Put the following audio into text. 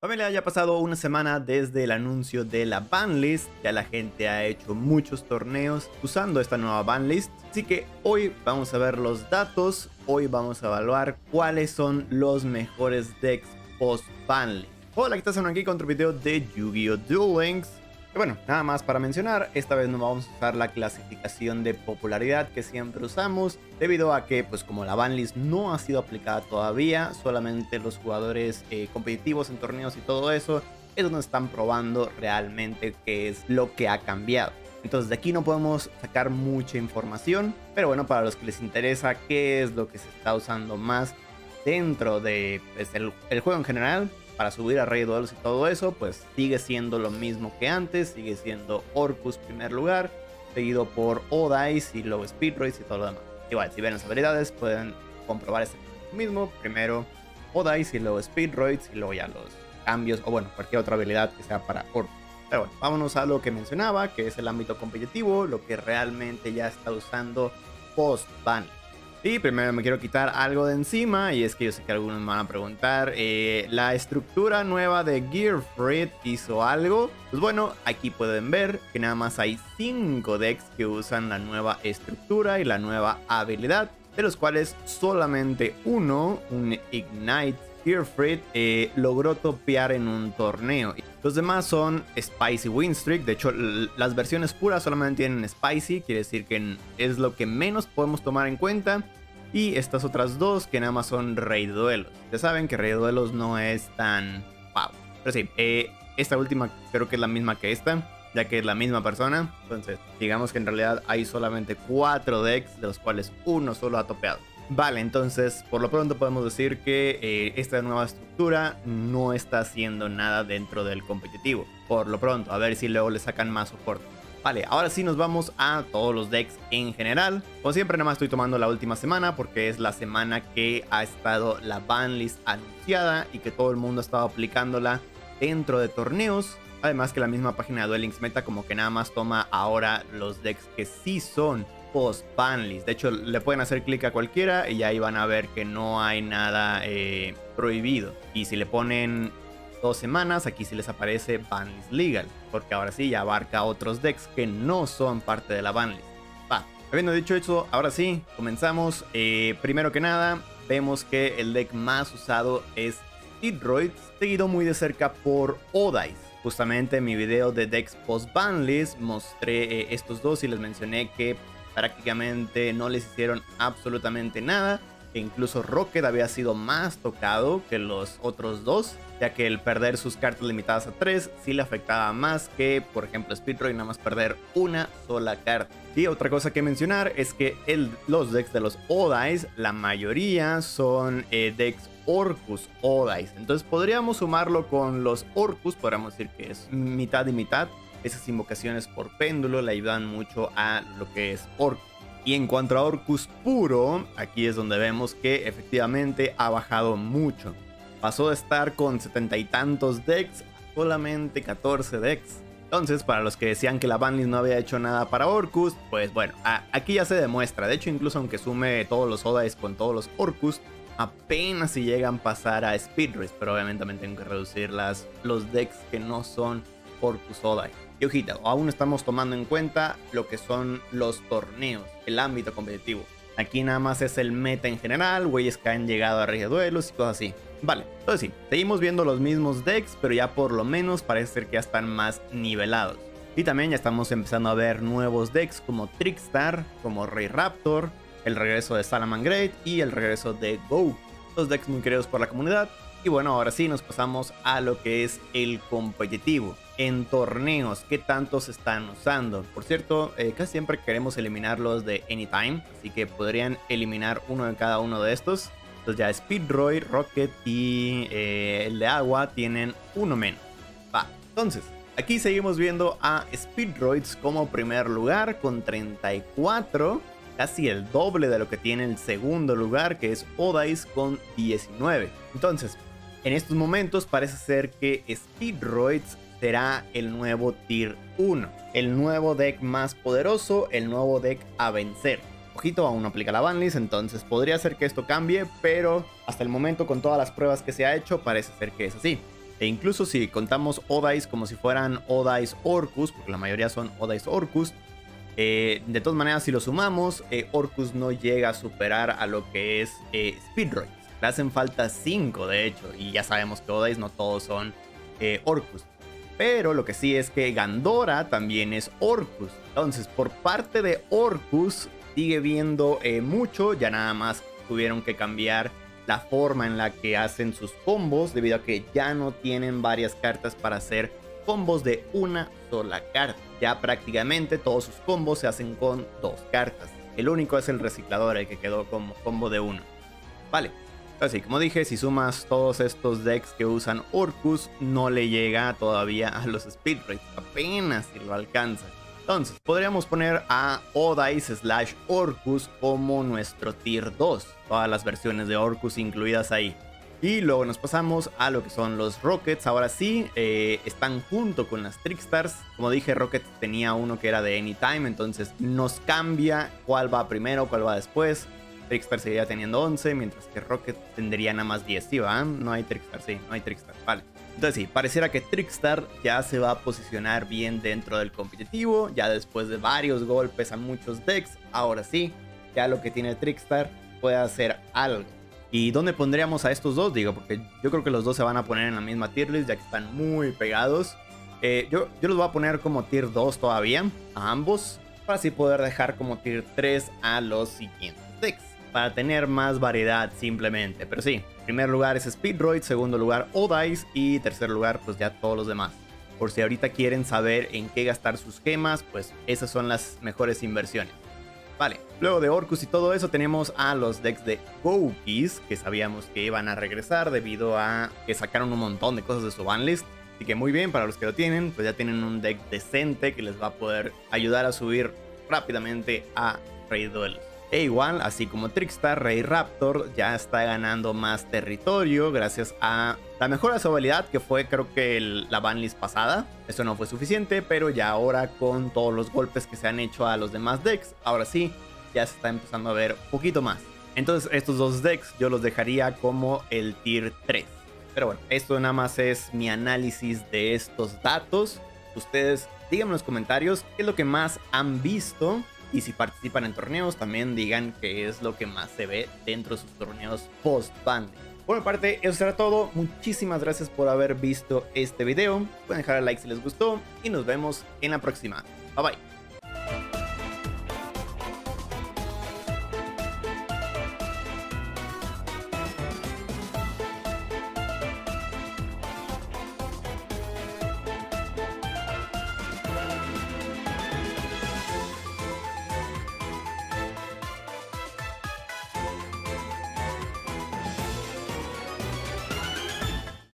Familia, ya ha pasado una semana desde el anuncio de la banlist, ya la gente ha hecho muchos torneos usando esta nueva banlist, así que hoy vamos a ver los datos, hoy vamos a evaluar cuáles son los mejores decks post banlist. Hola, ¿qué tal? Aquí con otro video de Yu-Gi-Oh! Duel Links. Bueno, nada más para mencionar, esta vez no vamos a usar la clasificación de popularidad que siempre usamos, debido a que, pues como la banlist no ha sido aplicada todavía, solamente los jugadores eh, competitivos en torneos y todo eso es donde están probando realmente qué es lo que ha cambiado. Entonces de aquí no podemos sacar mucha información, pero bueno, para los que les interesa qué es lo que se está usando más dentro de pues, el juego en general, para subir a Rey Duelos y todo eso, pues sigue siendo lo mismo que antes, sigue siendo Orcus primer lugar, seguido por Odice y luego Speedroids y todo lo demás. Igual, si ven las habilidades, pueden comprobar este mismo. Primero Odice y luego Speedroids y luego ya los cambios, o bueno, cualquier otra habilidad que sea para Orcus. Pero bueno, vámonos a lo que mencionaba, que es el ámbito competitivo, lo que realmente ya está usando post-ban. Y primero me quiero quitar algo de encima y es que yo sé que algunos me van a preguntar, eh, ¿la estructura nueva de Gearfried hizo algo? Pues bueno, aquí pueden ver que nada más hay 5 decks que usan la nueva estructura y la nueva habilidad, de los cuales solamente uno, un Ignite Gearfried, eh, logró topear en un torneo. Los demás son Spicy Windstreak. De hecho, las versiones puras solamente tienen Spicy. Quiere decir que es lo que menos podemos tomar en cuenta. Y estas otras dos que nada más son Rey de Duelos. Ya saben que Rey de Duelos no es tan... Wow. Pero sí, eh, esta última creo que es la misma que esta. Ya que es la misma persona. Entonces, digamos que en realidad hay solamente cuatro decks. De los cuales uno solo ha topeado. Vale, entonces por lo pronto podemos decir que eh, esta nueva estructura no está haciendo nada dentro del competitivo. Por lo pronto, a ver si luego le sacan más soporte. Vale, ahora sí nos vamos a todos los decks en general. Como siempre, nada más estoy tomando la última semana porque es la semana que ha estado la banlist anunciada y que todo el mundo ha estado aplicándola dentro de torneos. Además que la misma página de Duel Links Meta como que nada más toma ahora los decks que sí son post banlist. De hecho, le pueden hacer clic a cualquiera y ahí van a ver que no hay nada eh, prohibido. Y si le ponen dos semanas, aquí sí les aparece banlist legal, porque ahora sí ya abarca otros decks que no son parte de la banlist. Va, habiendo dicho eso, ahora sí, comenzamos. Eh, primero que nada, vemos que el deck más usado es Hydroid, seguido muy de cerca por Odice. Justamente en mi video de decks post banlist mostré eh, estos dos y les mencioné que prácticamente no les hicieron absolutamente nada. E incluso Rocket había sido más tocado que los otros dos, ya que el perder sus cartas limitadas a 3 sí le afectaba más que, por ejemplo, Speedroid nada más perder una sola carta. Y otra cosa que mencionar es que el, los decks de los Odice, la mayoría son eh, decks Orcus Odice. Entonces podríamos sumarlo con los Orcus, podríamos decir que es mitad y mitad esas invocaciones por péndulo le ayudan mucho a lo que es Orcus. Y en cuanto a Orcus puro, aquí es donde vemos que efectivamente ha bajado mucho. Pasó de estar con setenta y tantos decks a solamente 14 decks. Entonces, para los que decían que la banlist no había hecho nada para Orcus, pues bueno, aquí ya se demuestra. De hecho, incluso aunque sume todos los Odais con todos los Orcus, apenas si llegan a pasar a Speed pero obviamente también tengo que reducir las, los decks que no son Orcus Odai. Y ojita, aún estamos tomando en cuenta lo que son los torneos, el ámbito competitivo. Aquí nada más es el meta en general, güeyes que han llegado a rey de duelos y cosas así. Vale, entonces sí, seguimos viendo los mismos decks, pero ya por lo menos parece ser que ya están más nivelados. Y también ya estamos empezando a ver nuevos decks como Trickstar, como Rey Raptor, el regreso de Salaman Great y el regreso de Go. Dos decks muy queridos por la comunidad. Y bueno, ahora sí nos pasamos a lo que es el competitivo en torneos, qué tantos están usando. Por cierto, eh, casi siempre queremos eliminarlos de Anytime, así que podrían eliminar uno de cada uno de estos. Entonces ya Speedroid, Rocket y eh, el de agua tienen uno menos. Va, entonces, aquí seguimos viendo a Speedroids como primer lugar con 34, casi el doble de lo que tiene el segundo lugar, que es Odice con 19. Entonces, en estos momentos parece ser que Speedroids será el nuevo Tier 1. El nuevo deck más poderoso, el nuevo deck a vencer. Ojito, aún no aplica la banlist, entonces podría ser que esto cambie, pero hasta el momento con todas las pruebas que se ha hecho parece ser que es así. E incluso si contamos Odais como si fueran Odais Orcus, porque la mayoría son Odais Orcus, eh, de todas maneras, si lo sumamos, eh, Orcus no llega a superar a lo que es eh, Speedroids. Le hacen falta 5, de hecho, y ya sabemos que Odais no todos son eh, Orcus. Pero lo que sí es que Gandora también es Orcus. Entonces, por parte de Orcus, sigue viendo mucho. Ya nada más tuvieron que cambiar la forma en la que hacen sus combos, debido a que ya no tienen varias cartas para hacer combos de una sola carta. Ya prácticamente todos sus combos se hacen con dos cartas. El único es el reciclador, el que quedó como combo de uno. Vale. Así como dije, si sumas todos estos decks que usan Orcus, no le llega todavía a los Speed Rates. Apenas si lo alcanza. Entonces, podríamos poner a Odice slash Orcus como nuestro tier 2. Todas las versiones de Orcus incluidas ahí. Y luego nos pasamos a lo que son los Rockets. Ahora sí, eh, están junto con las Trickstars. Como dije, Rocket tenía uno que era de Anytime, entonces nos cambia cuál va primero, cuál va después. Trickstar seguiría teniendo 11, mientras que Rocket tendría nada más 10. ¿Sí va? No hay Trickstar, sí, no hay Trickstar. Vale. Entonces sí, pareciera que Trickstar ya se va a posicionar bien dentro del competitivo. Ya después de varios golpes a muchos decks. Ahora sí, ya lo que tiene Trickstar puede hacer algo. ¿Y dónde pondríamos a estos dos? Digo, porque yo creo que los dos se van a poner en la misma tier list, ya que están muy pegados. Eh, yo, yo los voy a poner como tier 2 todavía, a ambos, para así poder dejar como tier 3 a los siguientes decks. Para tener más variedad simplemente. Pero sí, primer lugar es Speedroid, segundo lugar Odice y tercer lugar pues ya todos los demás. Por si ahorita quieren saber en qué gastar sus gemas, pues esas son las mejores inversiones. Vale, luego de Orcus y todo eso tenemos a los decks de Gokies, que sabíamos que iban a regresar debido a que sacaron un montón de cosas de su banlist. Así que muy bien, para los que lo tienen, pues ya tienen un deck decente que les va a poder ayudar a subir rápidamente a Rey Duelos. E igual, así como Trickstar, Rey Raptor ya está ganando más territorio gracias a la mejora de su habilidad que fue creo que la banlist pasada. Eso no fue suficiente, pero ya ahora con todos los golpes que se han hecho a los demás decks, ahora sí, ya se está empezando a ver un poquito más. Entonces estos dos decks yo los dejaría como el tier 3. Pero bueno, esto nada más es mi análisis de estos datos. Ustedes díganme en los comentarios qué es lo que más han visto y si participan en torneos, también digan qué es lo que más se ve dentro de sus torneos post-band. Por mi parte, eso será todo. Muchísimas gracias por haber visto este video. Pueden dejar el like si les gustó y nos vemos en la próxima. Bye bye.